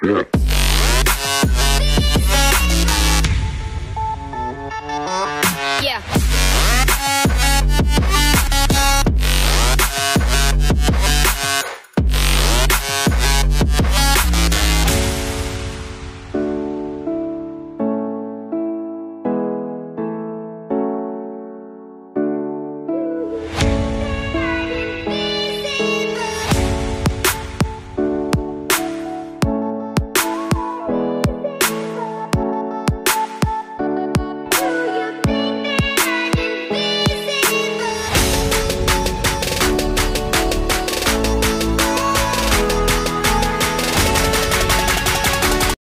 spirit.